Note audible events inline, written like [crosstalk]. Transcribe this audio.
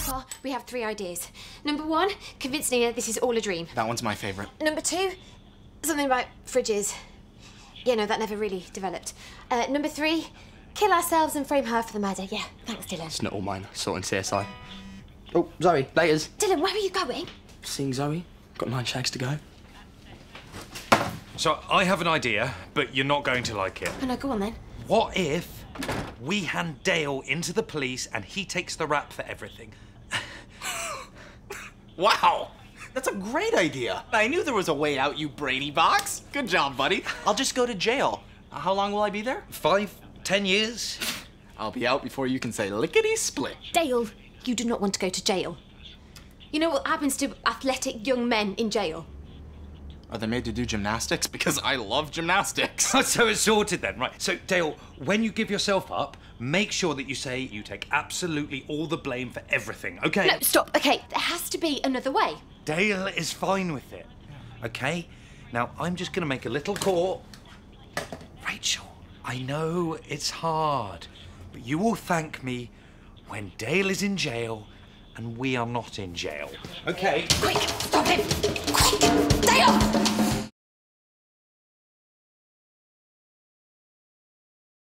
far, we have three ideas. Number one, convince Nina this is all a dream. That one's my favorite. Number two, something about fridges. Yeah, no, that never really developed. Uh, number three, kill ourselves and frame her for the murder. Yeah, thanks, Dylan. It's not all mine. Sorting CSI. Oh, Zoe, laters. Dylan, where are you going? Seeing Zoe. Got nine shags to go. So I have an idea, but you're not going to like it. Oh, no, go on then. What if we hand Dale into the police and he takes the rap for everything? Wow! That's a great idea. I knew there was a way out, you brainy box. Good job, buddy. I'll just go to jail. Uh, how long will I be there? Five, ten years? I'll be out before you can say lickety split. Dale, you do not want to go to jail. You know what happens to athletic young men in jail? Are they made to do gymnastics? Because I love gymnastics. [laughs] so it's sorted then, right? So, Dale, when you give yourself up, make sure that you say you take absolutely all the blame for everything, okay? No, stop. Okay, there has to be another way. Dale is fine with it, okay? Now, I'm just gonna make a little call. Rachel, I know it's hard, but you will thank me when Dale is in jail and we are not in jail. Okay? Quick, stop him.